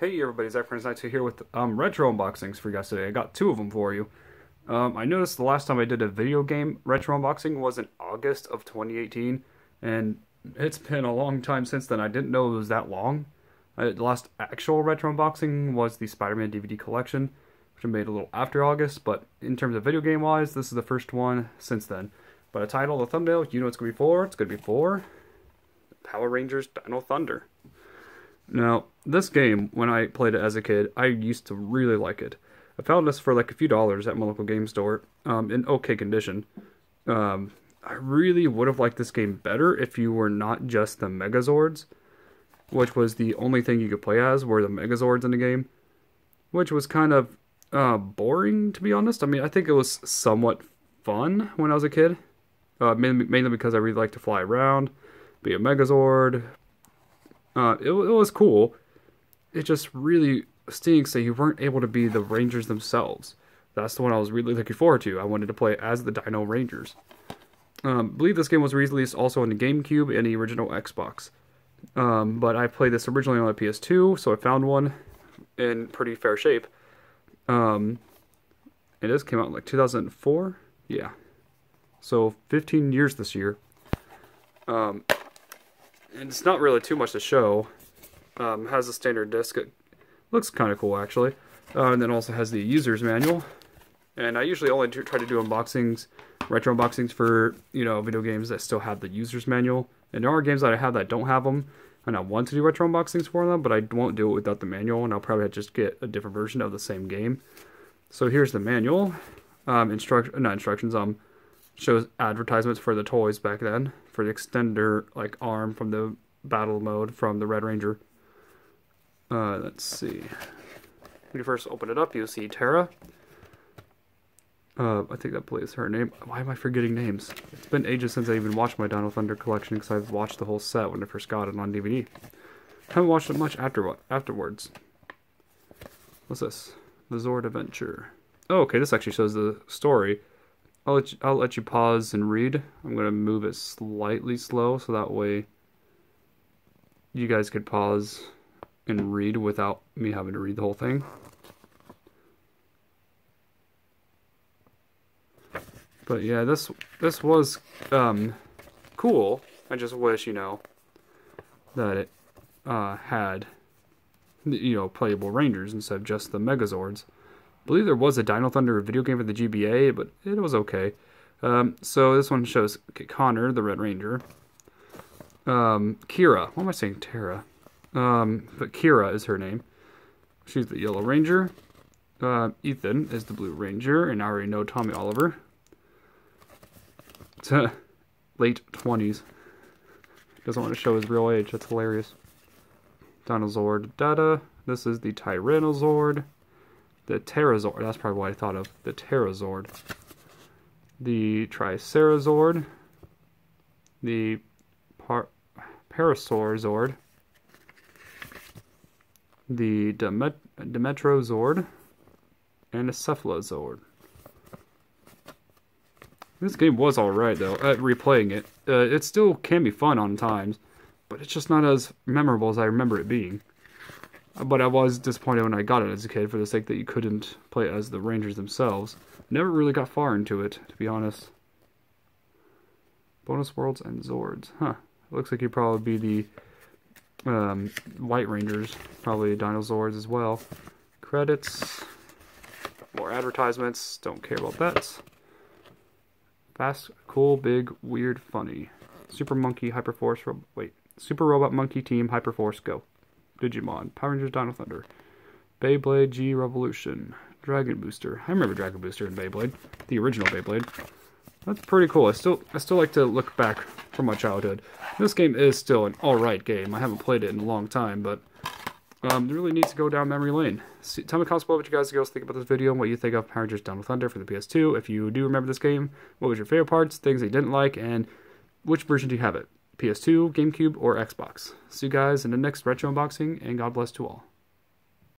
Hey everybody, Zach Prince Knight here with um, retro unboxings for you guys today. I got two of them for you. Um, I noticed the last time I did a video game retro unboxing was in August of 2018, and it's been a long time since then. I didn't know it was that long. Uh, the last actual retro unboxing was the Spider-Man DVD collection, which I made a little after August, but in terms of video game wise, this is the first one since then. But a title, the thumbnail, you know it's going to be for. It's going to be for Power Rangers Dino Thunder. Now, this game, when I played it as a kid, I used to really like it. I found this for like a few dollars at my local game store um, in okay condition. Um, I really would have liked this game better if you were not just the Megazords, which was the only thing you could play as, were the Megazords in the game, which was kind of uh, boring, to be honest. I mean, I think it was somewhat fun when I was a kid, uh, mainly, mainly because I really like to fly around, be a Megazord, uh, it, it was cool. It just really stinks that you weren't able to be the Rangers themselves. That's the one I was really looking forward to. I wanted to play as the Dino Rangers. Um, believe this game was released also on the GameCube and the original Xbox. Um, but I played this originally on a PS2, so I found one in pretty fair shape. Um, it came out in like 2004? Yeah. So 15 years this year. Um, and it's not really too much to show. Um, has a standard disc. It looks kind of cool, actually. Uh, and then also has the user's manual. And I usually only try to do unboxings, retro unboxings for, you know, video games that still have the user's manual. And there are games that I have that don't have them, and I want to do retro unboxings for them, but I won't do it without the manual, and I'll probably just get a different version of the same game. So here's the manual. Um, instruct not instructions, um, shows advertisements for the toys back then for the extender like arm from the battle mode from the Red Ranger. Uh, let's see. When you first open it up, you see Terra. Uh, I think that plays her name. Why am I forgetting names? It's been ages since I even watched my Dino Thunder collection because I've watched the whole set when I first got it on DVD. Haven't watched it much after what afterwards. What's this? The Zord Adventure. Oh, okay, this actually shows the story. I'll let you, I'll let you pause and read. I'm going to move it slightly slow so that way you guys could pause and read without me having to read the whole thing. But yeah, this this was um, cool. I just wish, you know, that it uh, had, you know, playable Rangers instead of just the Megazords. Believe there was a Dino Thunder video game for the GBA, but it was okay. Um, so this one shows Connor, the Red Ranger. Um, Kira, what am I saying? Terra. Um, but Kira is her name. She's the Yellow Ranger. Uh, Ethan is the Blue Ranger, and I already know Tommy Oliver. It's uh, late 20s. Doesn't want to show his real age. That's hilarious. Dinozord Data. This is the Tyranozord the Pterazord, that's probably what I thought of, the Pterazord, the Tricerazord, the Par the Demet Dimetrozord, and a Cephalozord. This game was alright though, at replaying it. Uh, it still can be fun on times, but it's just not as memorable as I remember it being. But I was disappointed when I got it as a kid for the sake that you couldn't play as the Rangers themselves. Never really got far into it, to be honest. Bonus Worlds and Zords. Huh. Looks like you'd probably be the um, White Rangers. Probably Dinozords as well. Credits. More advertisements. Don't care about that. Fast, cool, big, weird, funny. Super Monkey Hyperforce. Wait. Super Robot Monkey Team Hyperforce Go. Digimon, Power Rangers Dino Thunder, Beyblade G Revolution, Dragon Booster. I remember Dragon Booster and Beyblade, the original Beyblade. That's pretty cool. I still I still like to look back from my childhood. This game is still an alright game. I haven't played it in a long time, but um, it really needs to go down memory lane. See, tell me comments below what you guys think about this video and what you think of Power Rangers Dino Thunder for the PS2. If you do remember this game, what was your favorite parts, things that you didn't like, and which version do you have it? PS2, GameCube, or Xbox. See you guys in the next retro unboxing, and God bless to all.